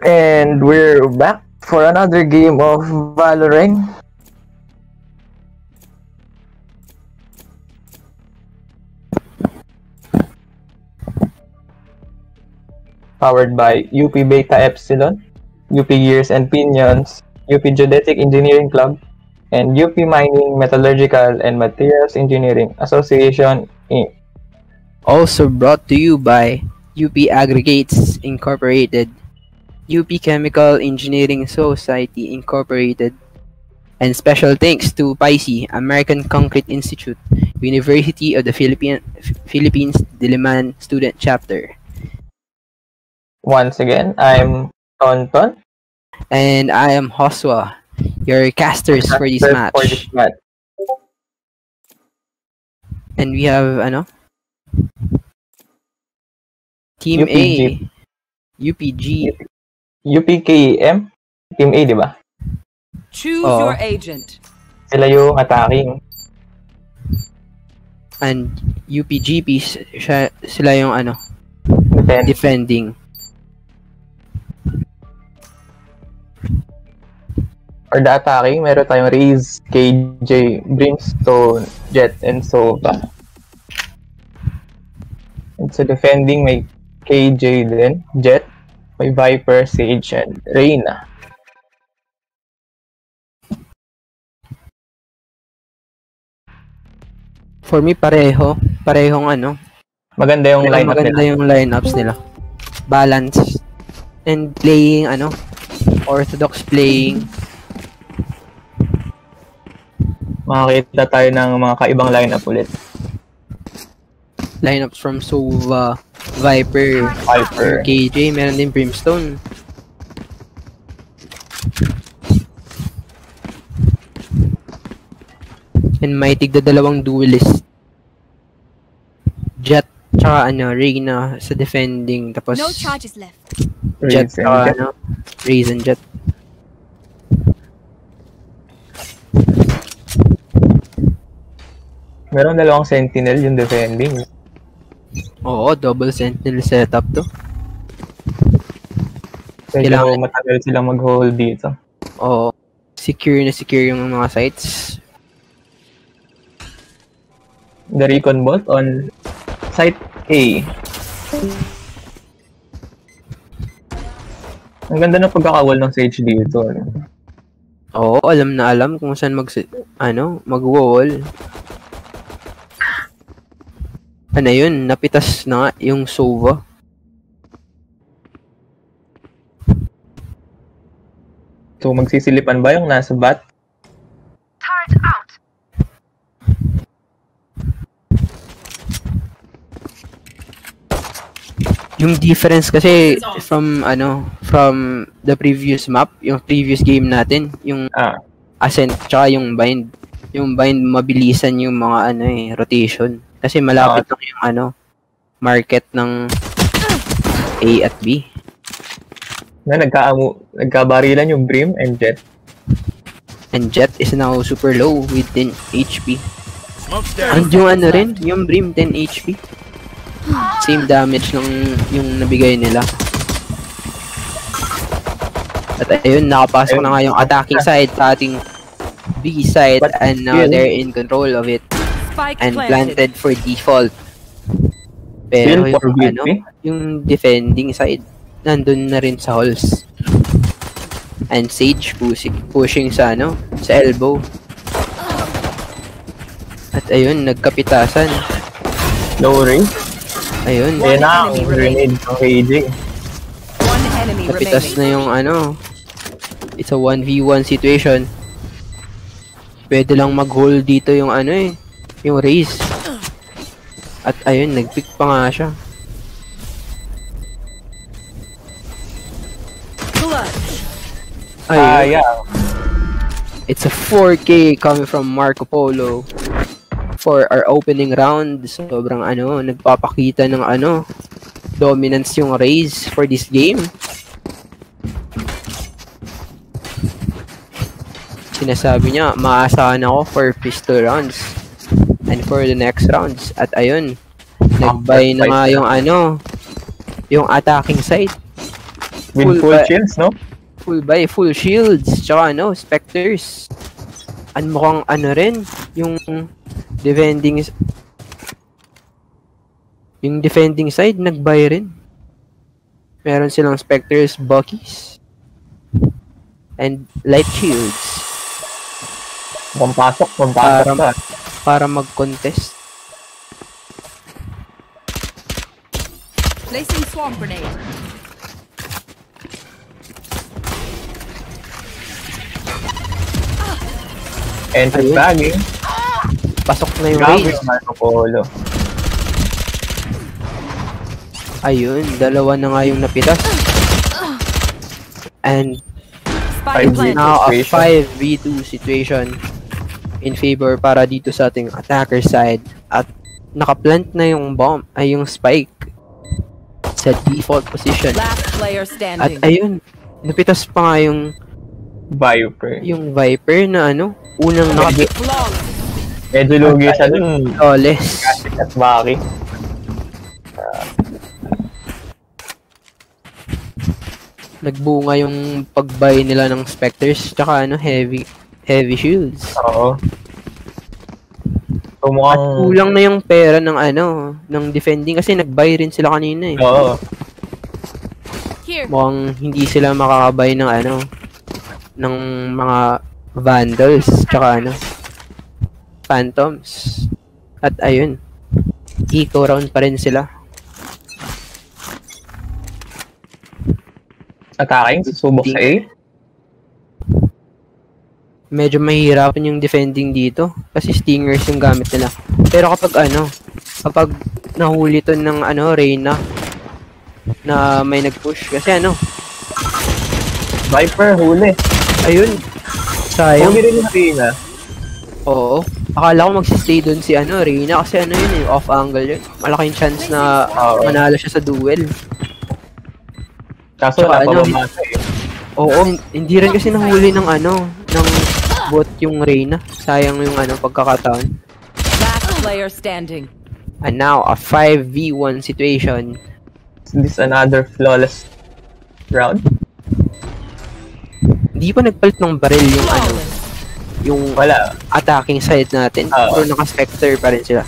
And we're back for another game of Valorant. Powered by UP Beta Epsilon, UP Gears and Pinions, UP Geodetic Engineering Club, and UP Mining Metallurgical and Materials Engineering Association Inc. Also brought to you by UP Aggregates Incorporated, UP Chemical Engineering Society Incorporated, and special thanks to PICE, American Concrete Institute, University of the Philippine, Philippines Diliman Student Chapter. Once again, I'm Tonton. And I am Hoswa, your casters for this Caster match. For this match. And we have, ano? Team A, UPG. UPG. UPKM, Team A, di ba? Choose Oo. your agent. Sila yung attacking. And UPGP, siya, sila yung ano, Defense. defending. For the attacking, meron tayong Raze, KJ, Brimstone, Jet, and Sova. And sa defending, may KJ din, Jet, may Viper, Sage, and Reyna. For me, pareho. Parehong ano. Maganda yung lineup maganda nila. yung lineups nila. Balance. And playing, ano, orthodox playing. Makakita tayo ng mga kaibang lineup ulit. Lineups from Sova, Viper, Viper. KJ, meron din Brimstone. And may tigda dalawang duelist. Jet, tsaka ano, Reyna sa defending. Tapos No charges left. Jet, tsaka ano, and Jet. Meron dalawang Sentinel yung defending. Oo, double sentinel setup to. Medyo Kailangan- matagal silang mag-hold dito. Oo. Secure na secure yung mga sites. The Recon Bolt on Site A. Ang ganda ng pagkakawal ng Sage dito. ano. Oo, alam na alam kung saan mag ano, mag-wall. Ano yun, napitas na nga yung Sova. So magsisilipan ba yung nasa bat? Yung difference kasi from ano, from the previous map, yung previous game natin, yung Ah, Ascent tsaka yung Bind. Yung Bind mabilisan yung mga ano eh, rotation. Kasi malapit lang yung ano, market ng A at B. na nagkaamu, nagkabarilan yung Brim and Jet. And Jet is now super low with 10 HP. And yung ano rin, yung Brim 10 HP. Same damage ng yung nabigay nila. At ayun, nakapasok na nga yung attacking side sa ating B side But and now still- they're in control of it Spike and planted. planted for default. Pero yung, ano, BP? yung defending side, nandun na rin sa halls. And Sage pushing, pushing sa ano, sa elbow. At ayun, nagkapitasan. Low ring. Ayun, Ayan na grenade ng enemy kapitas na yung ano. It's a 1v1 situation. Pwede lang mag-hold dito yung ano eh, yung race. At ayun, nag-pick pa nga siya. Ayun. Ah, yeah. It's a 4K coming from Marco Polo for our opening round. Sobrang ano, nagpapakita ng ano, dominance yung Rays for this game. Sinasabi niya, maasahan ako for pistol rounds and for the next rounds. At ayun, nag-buy na nga yung ano, yung attacking side. With Full full shields, no? Full buy, full shields, tsaka ano, specters. An mukhang ano rin, yung defending yung defending side nag-buy rin. Meron silang specters, buckies, and light shields Pampasok, pampasok Parang-. Para mag-contest. Placing swarm grenade. Entry Ayun. tagging. Pasok na yung Grabe raid. yung Marco Polo. Ayun, dalawa na nga yung napitas. And Five planted. now a Situation. 5v2 situation in favor para dito sa ating attacker side. At nakaplant na yung bomb, ay yung spike sa default position. At ayun, napitas pa nga yung, Viper. yung Viper na ano, unang Medyo, Flawless. medyo lugi siya dun. Kasik at Maki. Nagbunga yung pag-buy nila ng Spectres, tsaka ano, heavy, heavy shields. Oo. So At mukhang... kulang na yung pera ng ano, ng defending kasi nag-buy rin sila kanina eh. Oo. Here. Mukhang hindi sila makakabay ng ano, ng mga vandals, tsaka ano, phantoms. At ayun, eco round pa rin sila. Attacking, susubok sa A. Medyo mahihirapan yung defending dito kasi stingers yung gamit nila. Pero kapag ano, kapag nahuli to ng ano, Reyna na may nag-push kasi ano, Viper, huli. ayun, sayang. Huli rin yung Reyna. Oo. Akala ko magsistay doon si ano, Reyna kasi ano yun eh, off angle yun. Malaking chance na Oo. manalo siya sa duel. Kaso Tsaka ano, eh. Oo, hin- hindi rin kasi nahuli ng ano, ng bot yung Reyna. Sayang yung ano, pagkakataon. Last player standing. And now, a 5v1 situation. Is this another flawless round? Hindi pa nagpalit ng baril yung ano, yung Wala. attacking side natin. Oo. Pero naka-specter pa rin sila.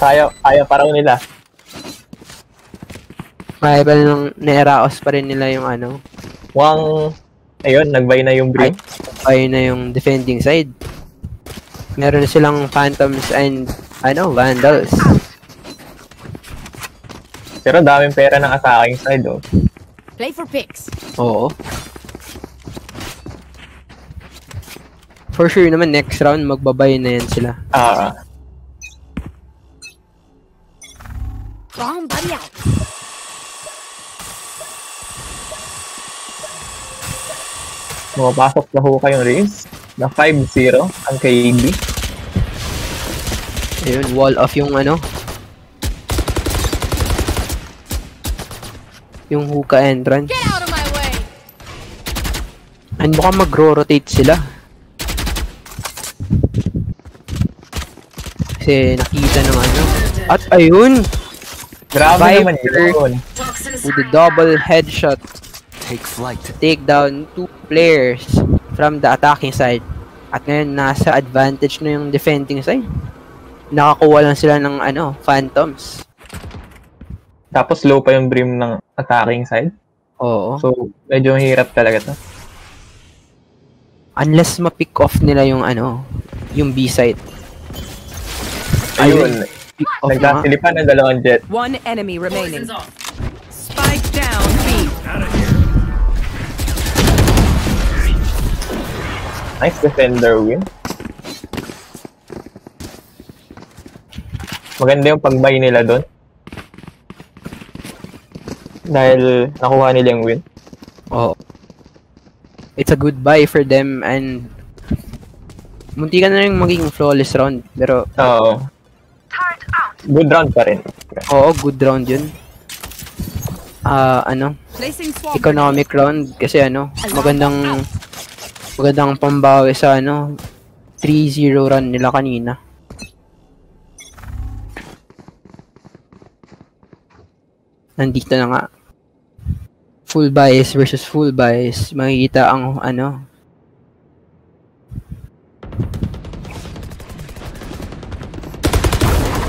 Kaya, kaya parang nila. Kaya pa lang naeraos pa rin nila yung ano, Mukhang, ayun, nagbay na yung Brim. ay na yung defending side. Meron na silang phantoms and ano, vandals. Pero daming pera ng attacking side, oh. Play for picks. Oo. For sure naman next round magbabay na yan sila. Ah, Bomb buddy out. Pumapasok na ho kayong race. Na 5-0 ang KD. Ayun, wall off yung ano. Yung hookah entrance. Get out of my way. And mukhang mag-rotate sila. Kasi nakita ng ano. At ayun, Grabe naman yun. with the double headshot, Take flight. take down two players from the attacking side. At ngayon, nasa advantage na yung defending side. Nakakuha lang sila ng ano, phantoms. Tapos low pa yung Brim ng attacking side. Oo. So, medyo mahirap talaga to. Unless ma-pick off nila yung ano, yung B side. Ayun, nga. nagkasilipan ng dalawang jet. One enemy remaining. Spike down B. Nice defender win. Maganda yung pagbay nila doon. Dahil nakuha nila yung win. Oo. It's a good buy for them and munti ka na rin maging flawless round. Pero Oo. Good round pa rin. oo, good round yun. Ah, ano, Placing swarm. economic round kasi ano, magandang magandang pambawi sa ano 3-0 run nila kanina. nandito na nga. Full bias versus full bias. Makikita ang ano.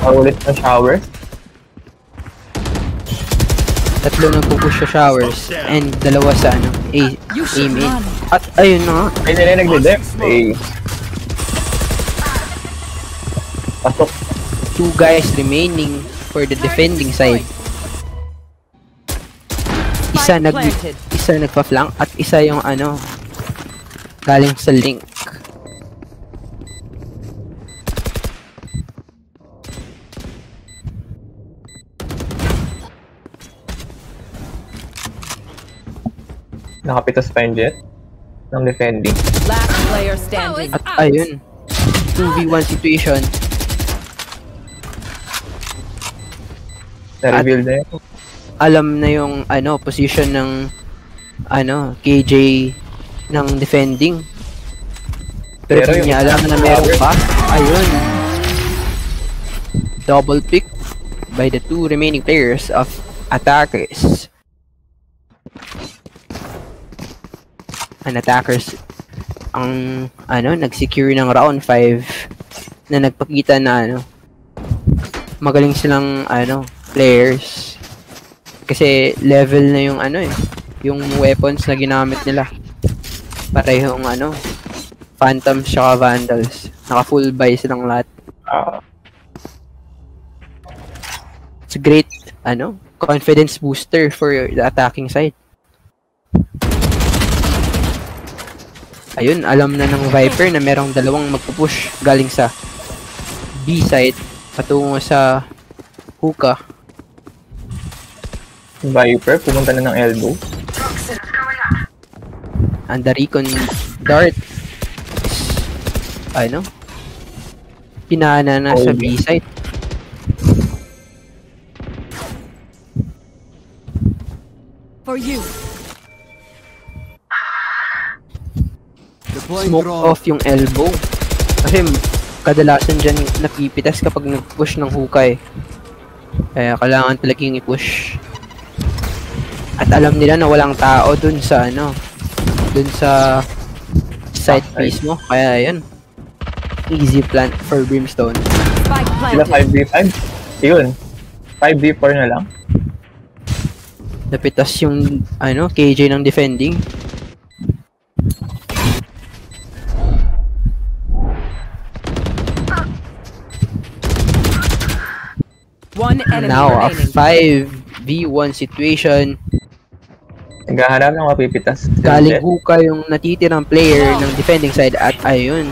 Paulit na shower. Tatlo nagpupush sa showers and dalawa sa ano, A, You At ayun na nga, Ay, nila nagde-dep. Eh. Pasok. two guys remaining for the defending side. Isa nag isa nagpa-flank at isa yung ano galing sa link. Nakapitas pa yung jet. Ng defending. Last player standing. At ayun, 2v1 situation. Na-reveal na yun. Alam na yung ano position ng ano KJ ng defending. Pero, Pero hindi niya alam na meron pa. Ayun. Double pick by the two remaining players of attackers. An attackers ang ano nag-secure ng round 5 na nagpakita na ano magaling silang ano players. Kasi level na yung ano eh yung weapons na ginamit nila. Parehong ano phantoms tsaka vandals. Naka full buy silang lahat. Ah, it's a great ano confidence booster for the attacking side ayun alam na ng Viper na merong dalawang magpupush galing sa B side patungo sa hookah Viper, pumunta na ng elbow. ang Darikon Dart is, ano pinana na sa Oh, B side For you. Smoke off yung elbow. Kasi kadalasan dyan napipitas kapag nag-push ng hukay. Kaya kailangan talagang i-push. At alam nila na walang tao dun sa ano, dun sa site Backside. mismo. Kaya yun. Easy plant for Brimstone. Sila planted. 5v5. Yun. 5v4 na lang. Napitas yung ano, KJ ng defending. One enemy Now, a remaining. 5v1 situation. Naghahanap ng mapipitas. Galing Huka yung natitirang player ng defending side at ayun,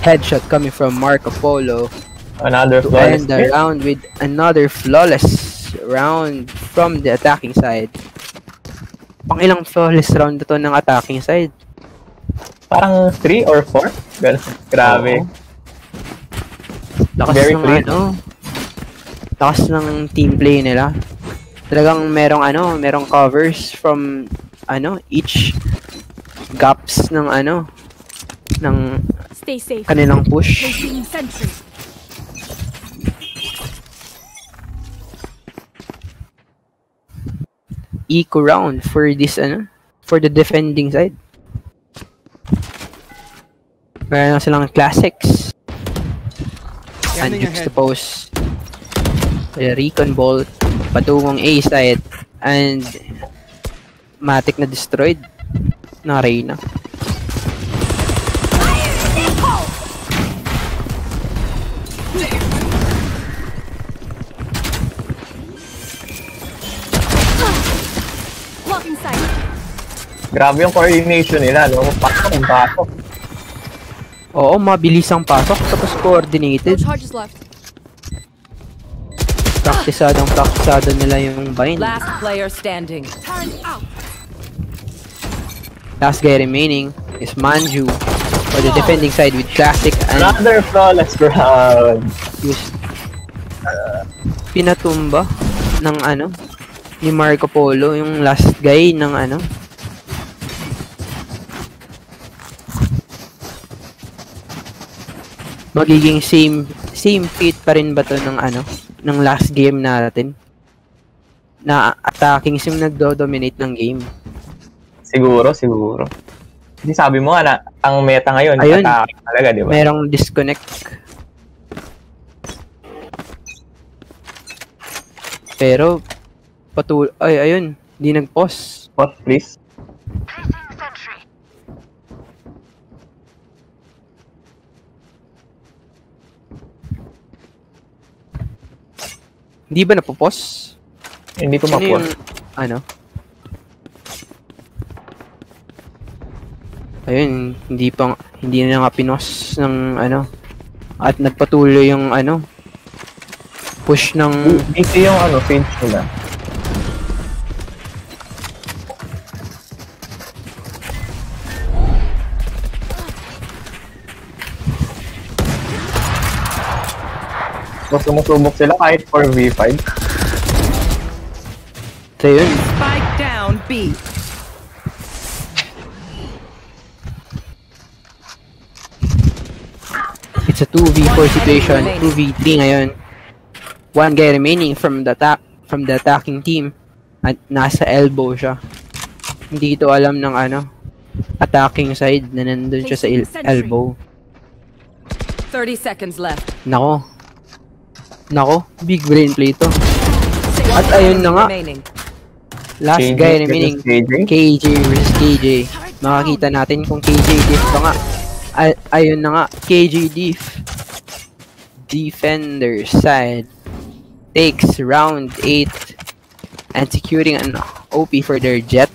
headshot coming from Marco Polo Another to flawless end the round with another flawless round from the attacking side. Pang ilang flawless round na to ng attacking side? Parang 3 or 4. Ganun. Grabe. Oo. Lakas Very ng free. ano, lakas ng team play nila. Talagang merong ano, merong covers from ano, each gaps ng ano, ng Stay safe. kanilang push. Eco round for this ano for the defending side. Meron na silang classics. And juxtapose the recon bolt patungong A side and matic na destroyed na Reyna. Grabe yung coordination nila, no? Pasok ang pasok. Oo, mabilis ang pasok tapos No coordinated. charges left. Praktisadong praktisado nila yung bind. Last player standing. Turn out. Last guy remaining is Manju for the defending side with classic and Another flawless round. use pinatumba ng ano ni Marco Polo yung last guy ng ano magiging same same fate pa rin ba to ng ano ng last game natin na attacking yung nagdo-dominate ng game. Siguro, siguro. Hindi sabi mo nga na ang meta ngayon, Ayun. attacking talaga, di ba? Merong disconnect. Pero, patul... Ay, ayun. Hindi nag-pause. Pause, please. Hindi ba napopause? Hindi ko Sino yung... ma-pause. Ano? Ayun, hindi pa... Hindi na nga pinos ng ano. At nagpatuloy yung ano. Push ng... Dito yung ano, page nila. So, sumusubok sila kahit 4v5. So yun, Spike down B. It's a 2v4 situation, 2v3 ngayon. One guy remaining from the attack from the attacking team at nasa elbow siya. Hindi ito alam ng ano attacking side na nandun siya sa elbow. 30 seconds left. Nako. Nako, big brain play to. At ayun na nga. Last KJ guy remaining. KJ. KJ versus KJ. Makakita natin kung KJ diff pa nga. Ay, ayun na nga, KJ diff. Defender side takes round 8 and securing an OP for their jet.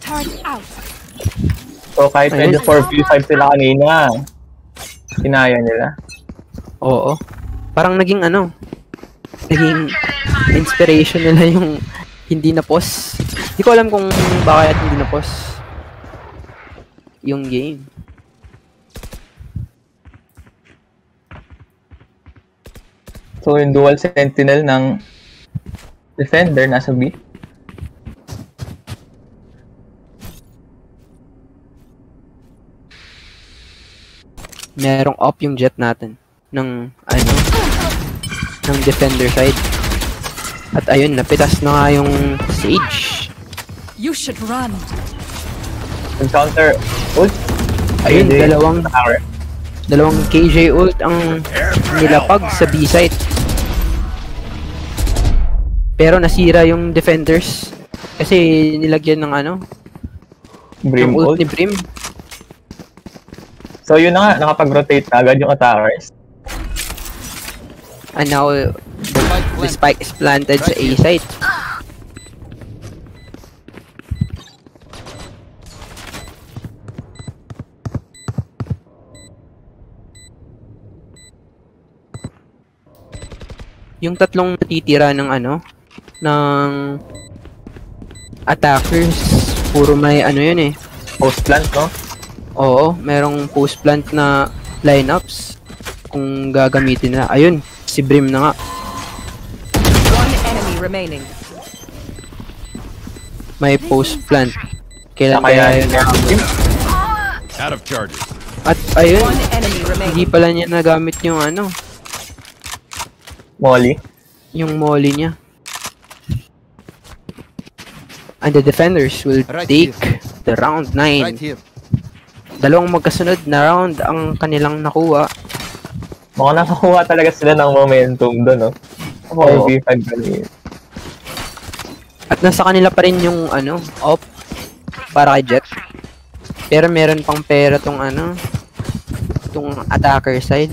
Turret out. So, kahit medyo 4v5 sila kanina, kinaya nila. Oo. Parang naging ano, naging inspiration nila yung hindi na pause. Hindi ko alam kung bakit hindi na pause yung game. So, yung dual sentinel ng defender nasa B. merong off yung jet natin ng ano ng defender side. At ayun, napitas na nga yung Sage. You should run. Encounter ult. Ayun, KJ. dalawang Tower. dalawang KJ ult ang nilapag sa B site. Pero nasira yung defenders kasi nilagyan ng ano, Brim ult ult. ni Brim. So, yun na nga, nakapag-rotate na agad yung attackers. And now, the, the spike is planted sa A site. Yung tatlong natitira ng ano, ng attackers, puro may ano yun eh. Post plant, no? Oo, merong post plant na lineups kung gagamitin na. Ayun, si Brim na nga. One enemy remaining. May post plant. Kailan kaya yun? Out of charges. At ayun, hindi pala niya nagamit yung ano, Molly. yung molly niya. And the defenders will Right take the round 9. Right here. Dalawang magkasunod na round ang kanilang nakuha. Mukhang nakakuha talaga sila ng momentum doon, no? 4v5 kanina. At nasa kanila pa rin yung ano, op para kay Jet. Pero meron pang pera tong ano, tong attacker side.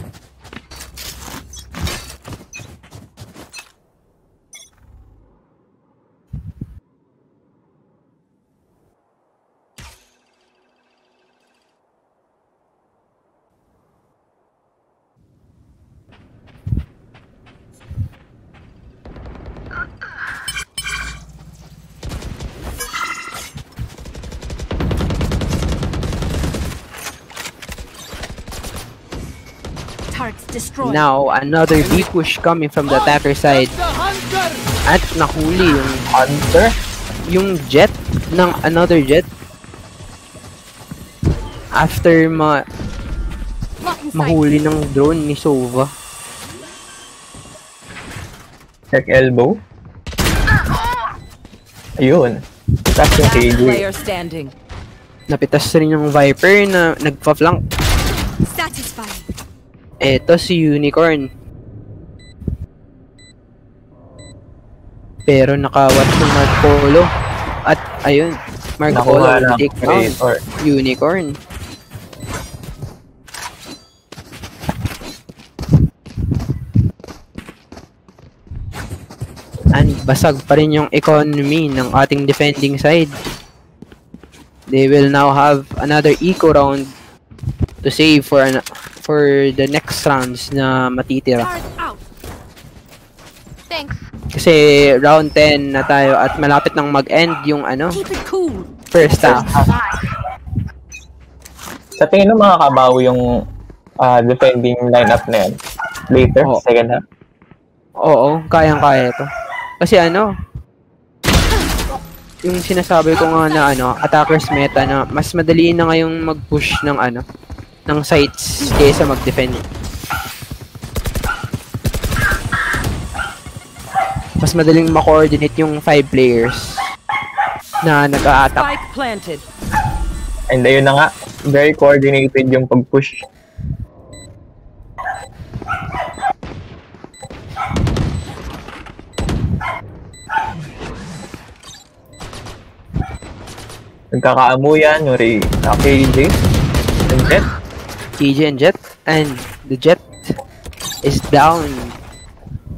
Destroyed. Now, another B push coming from the attacker side. At nahuli yung, Hunter? yung jet ng another jet. After ma mahuli ng drone ni Sova. Check elbow. Ayun. Tapos yung standing. Napitas rin yung Viper na nagpa-flank. Eto si Unicorn. Pero nakawatch yung Mark Polo. At ayun, Mark Polo Nakuha will ng take down. Unicorn. And basag pa rin yung economy ng ating defending side. They will now have another eco round to save for an for the next rounds na matitira. Thanks. Kasi round 10 na tayo at malapit nang mag-end yung ano, cool. first half. Sa tingin mo makakabawi yung ah, defending lineup na yan? Later, Oo. second half? Oo, kayang-kaya ito. Kasi ano, yung sinasabi ko nga na ano, attackers meta na mas madali na ngayong mag-push ng ano, ng sites kaysa mag-defend. Mas madaling ma-coordinate yung five players na nag-a-attack. Spike planted. And ayun na nga, very coordinated yung pag-push. Nagkakaamuyan yung Ray, KJ, and Jet. TJ and Jet and the Jet is down.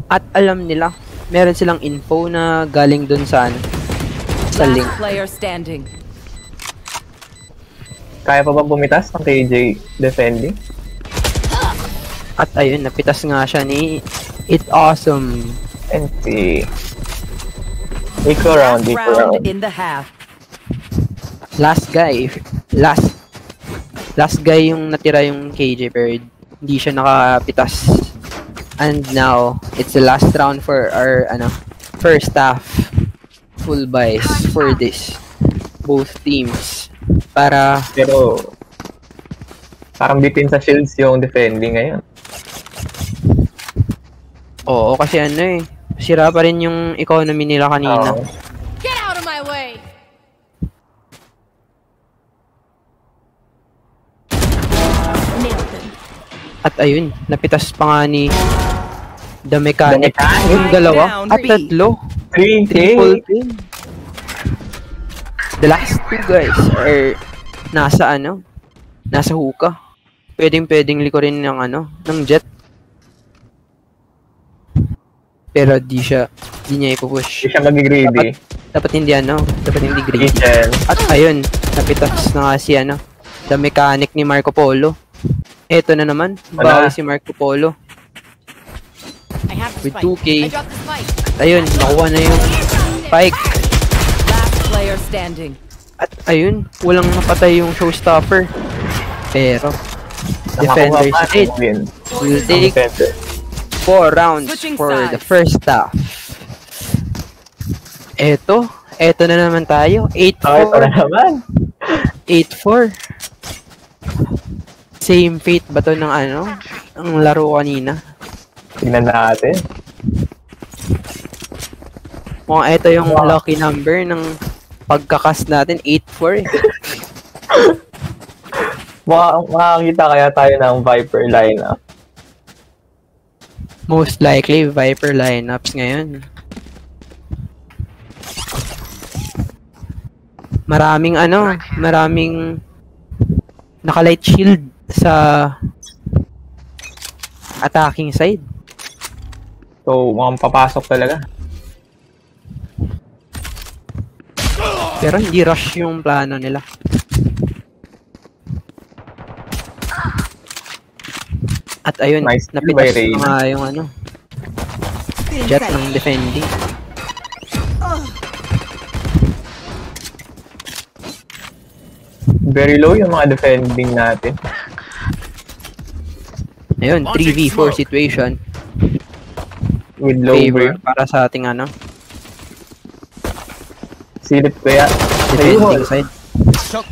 At alam nila, meron silang info na galing dun sa ano, sa link. Player standing. Kaya pa ba bumitas ng KJ defending? At ayun, napitas nga siya ni It Awesome. And si... Eco round, eco round. round in the half. Last guy, last last guy yung natira yung KJ pero hindi siya nakapitas. And now, it's the last round for our ano, first half full buys for this both teams para Pero... Parang bitin sa shields yung defending ngayon. Oo, kasi ano eh. Sira pa rin yung economy nila kanina. Oo. Get out of my way. Nailed them. At ayun, napitas pa nga ni The Mechanic. The Mechanic. Yung dalawa. Down At tatlo. 3K! Triple kill. The last two guys are nasa ano? Nasa hookah. Pwedeng pwedeng likurin ng ano, ng jet. Pero di siya, di niya ipupush. siya mag-greedy. Dapat hindi ano, dapat hindi. Kitchen. At ayun, napitas na nga si ano, the mechanic ni Marco Polo. Eto na naman, bawi si Marco Polo. With spike. 2K. I dropped the spike. Ayun, nakuha na yung spike. Last player standing. At ayun, walang napatay yung showstopper. Pero, defenders did. will take defender. 4 rounds Switching for sides. the first half. Eto, eto na naman tayo. Okay, ito na 8-4. naman. 8-4. Same fate ba to ng ano? Ang laro kanina? Tignan natin. Mukhang ito yung Wow. lucky number ng pagkakas natin, 8-4 eh. Maka, makakita kaya tayo ng Viper lineup. Most likely, Viper lineups ngayon. Maraming ano, maraming naka-light shield sa attacking side. So, mukhang papasok talaga. Pero hindi rush yung plano nila. At ayun, Nice napitas na nga yung ano, jet ng defending. Very low yung mga defending natin. Ayun, 3v4 situation. With low Favor para sa ating ano, Silip ko ya. defending side.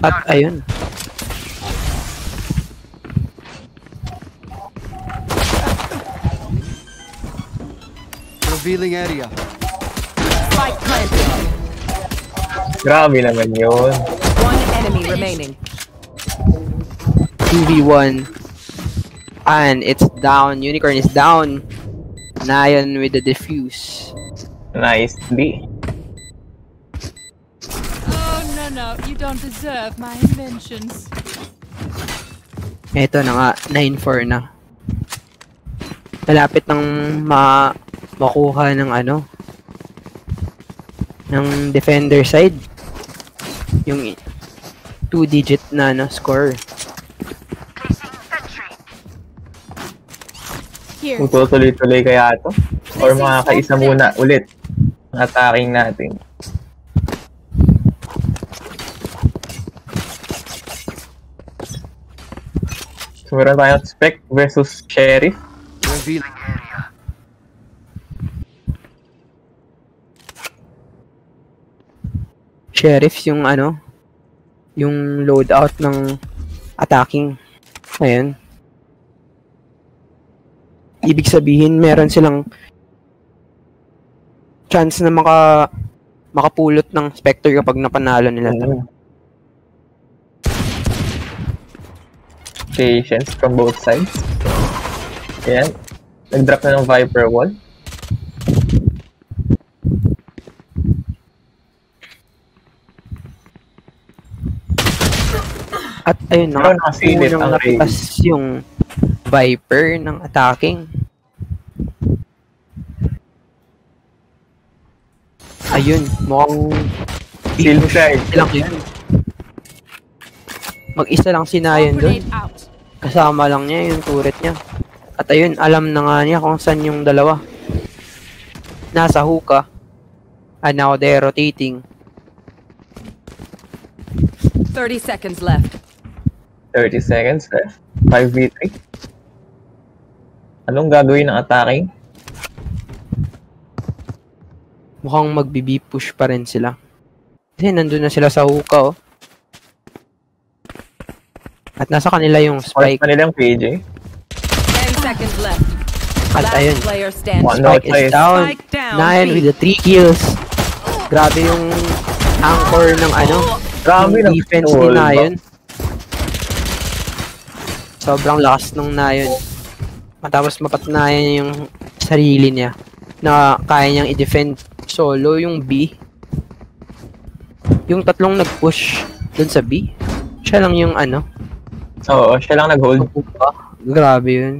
At ayun, Revealing area. Spike planted. Grabe naman yun. One enemy remaining. 2v1. And it's down. Unicorn is down. Nayan with the defuse. Nicely. Oh, no, no, you don't deserve my inventions. Ito na nga, 9-4 na. Malapit nang ma makuha ng ano ng defender side yung 2 digit na ano, score. Here. Kung tutuloy-tuloy kaya to. Or mga kaisa muna ulit. Ang attacking natin. So meron tayong Spec versus Sheriff. Revealing area. Sheriff yung ano yung loadout ng attacking. Ayun. Ibig sabihin meron silang chance na maka makapulot ng Spectre kapag napanalo nila to. Patience from both sides. Ayan. Nag-drop na ng Viper Wall. At ayun na, unang ang napitas yung Viper ng attacking. Ayun, mukhang Shield side. lang yun. Mag-isa lang si Nayan doon. Kasama lang niya yung turret niya. At ayun, alam na nga niya kung saan yung dalawa. Nasa hookah. And now they're rotating. 30 seconds left. 30 seconds left. 5v3. Anong gagawin ng attacking? Mukhang magbibi push pa rin sila. Kasi nandun na sila sa hookah oh. At nasa kanila yung Spike spike. pa nilang PJ. 10 seconds left. At Last ayun, no spike is down. Spike down. Nine with the 3 kills. Grabe yung anchor ng ano, Grabe yung ng defense ni Nayon. Sobrang lakas nung Nayon. Matapos mapatnayan niya yung sarili niya na kaya niyang i-defend solo yung B. Yung tatlong nag-push dun sa B. Siya lang yung ano, Oo, siya lang nag-hold. Grabe yun.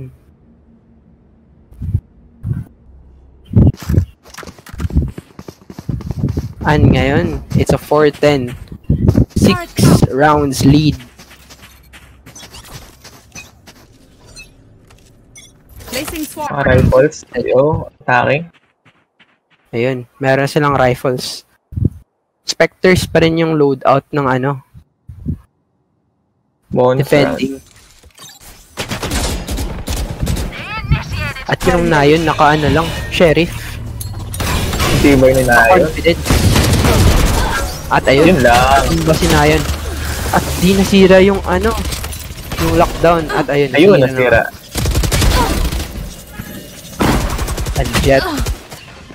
And ngayon, it's a 4-10. Six rounds lead. Placing swap. Mga rifles. Ayo, attacking. Ayun, meron silang rifles. Spectres pa rin yung loadout ng ano, Monster. defending. At yung na yun, naka ano lang, sheriff, Tibay ni Nayo. confident. At ayun, Yun lang. Ba si Nayon? At di nasira yung ano, yung lockdown. At ayun, Ayun, nasira nasira. Jet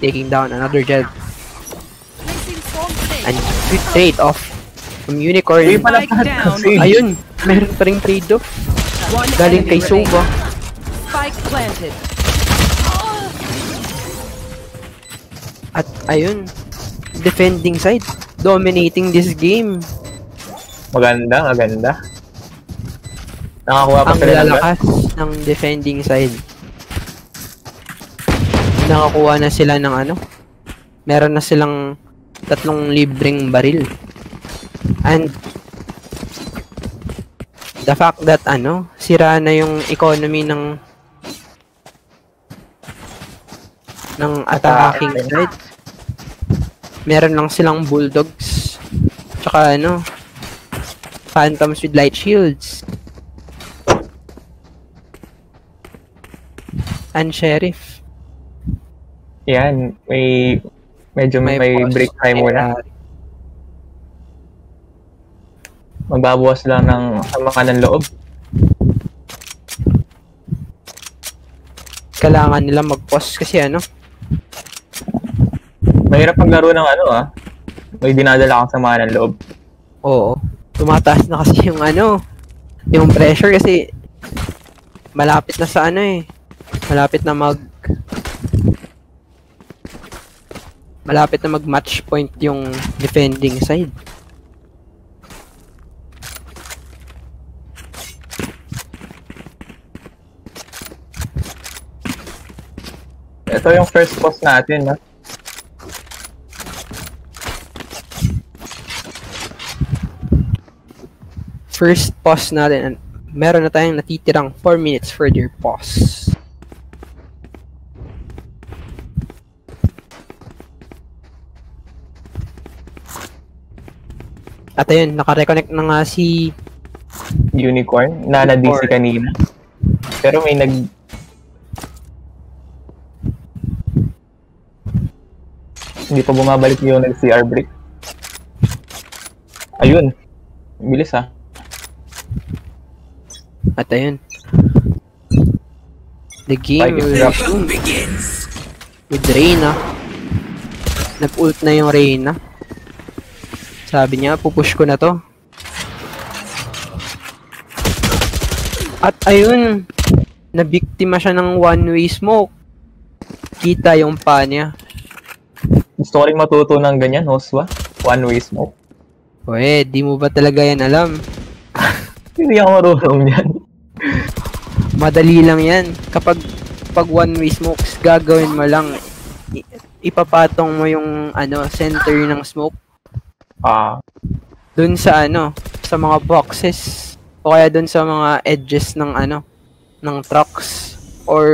taking down another Jet. And quick trade off from Unicorn. Ayun, meron pa rin trade off. Galing kay Sova. Spike planted. At ayun, defending side. Dominating this game. Maganda, maganda. Nakakuha pa Ang lalakas ng defending side. Nakakuha na sila ng ano. Meron na silang tatlong libreng baril. And the fact that ano, sira na yung economy ng ng attacking side. Meron lang silang bulldogs. Tsaka ano, phantoms with light shields. and Sheriff. Yan, may medyo may, may pause. break time muna. Magbabawas lang ng sama ng loob. kailangan nila mag-pause kasi ano, Mahirap maglaro ng ano ah. May dinadala kang sama ng loob. oo, tumataas na kasi yung ano, yung pressure kasi malapit na sa ano eh. Malapit na mag malapit na mag match point yung defending side. Ito yung first post natin, no? First pause natin meron na tayong natitirang 4 minutes for their pause. At ayun, nakareconnect na nga si Unicorn. Na na-DC Unicorn. kanina. Pero may nag... Hindi pa bumabalik yung nag-CR break. Ayun. Bilis ah. At ayun. The game Like will with Reyna. Nag-ult na yung Reyna. Sabi niya, pupush ko na to. At ayun, nabiktima siya ng one-way smoke. Kita yung pa niya. Gusto ko rin matuto ng ganyan, Hoswa. One-way smoke. Uwe, di mo ba talaga yan alam? Hindi ako marunong yan. Madali lang yan. Kapag pag one-way smokes, gagawin mo lang. ipapatong mo yung ano, center ng smoke Ah, dun sa ano, sa mga boxes o kaya dun sa mga edges ng ano, ng trucks or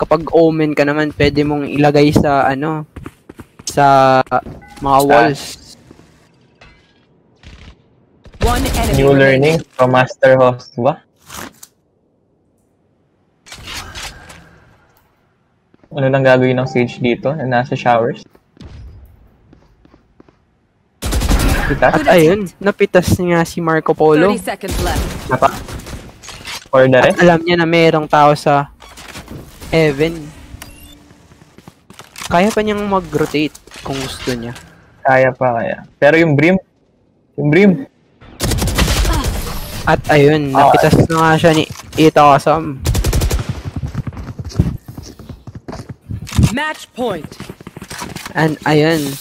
kapag omen ka naman, pwede mong ilagay sa ano, sa mga walls. One enemy new learning from Master Hoswa. Ano nang gagawin ng Sage dito na nasa showers? Kita? At ayun, napitas nga si Marco Polo. 30 seconds left. Napa? Or the At rest? alam niya na mayroong tao sa Evan. Kaya pa niyang mag-rotate kung gusto niya. Kaya pa kaya. Pero yung Brim, yung Brim, At ayun, Ah. napitas na nga siya ni Ita Kasam. Match point. And ayun,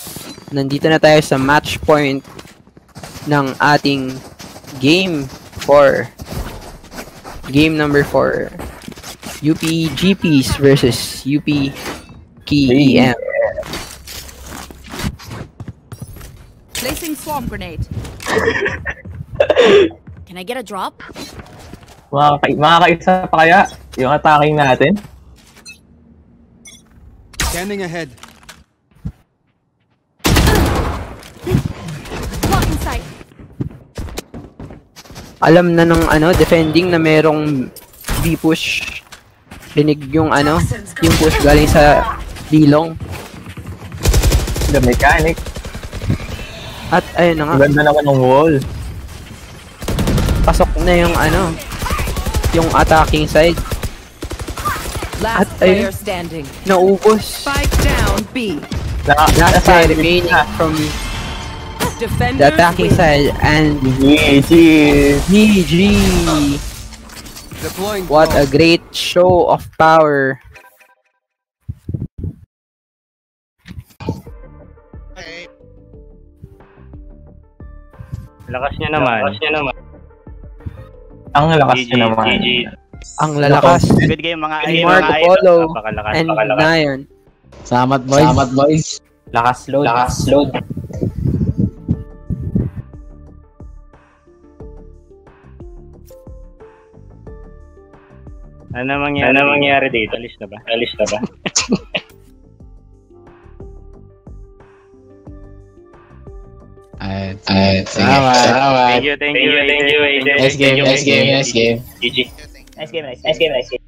nandito na tayo sa match point ng ating game 4. Game number 4. UP GPs versus UP Key EM. Placing swarm grenade. Can I get a drop? makaka- makakaisa pa kaya yung attacking natin? Scanning ahead. Alam na ng ano, defending na merong B-push. Rinig yung ano, yung push galing sa Dilong. The mechanic. At ayun na nga, ganda naman ng wall. pasok na yung ano, yung attacking side. Last At ayun. player standing. Naubos. Spike down B. Na, Last remaining from Defenders the attacking win. side and GG. GG. What a great show of power. Lakas niya naman. Lakas niya naman. Ang lakas na naman. GG. Ang lalakas. Good game mga idol. Marco. Polo Napakalakas, and napakalakas. Nayon. Salamat boys. Salamat boys. Lakas load. Lakas load. Ano mangyari? Ano mangyari dito? Alis na ba? Alis na ba? Salamat. Salamat. Thank you, thank you, thank you, thank you. Nice game, nice game, nice game. GG. Nice game. Nice game, nice game.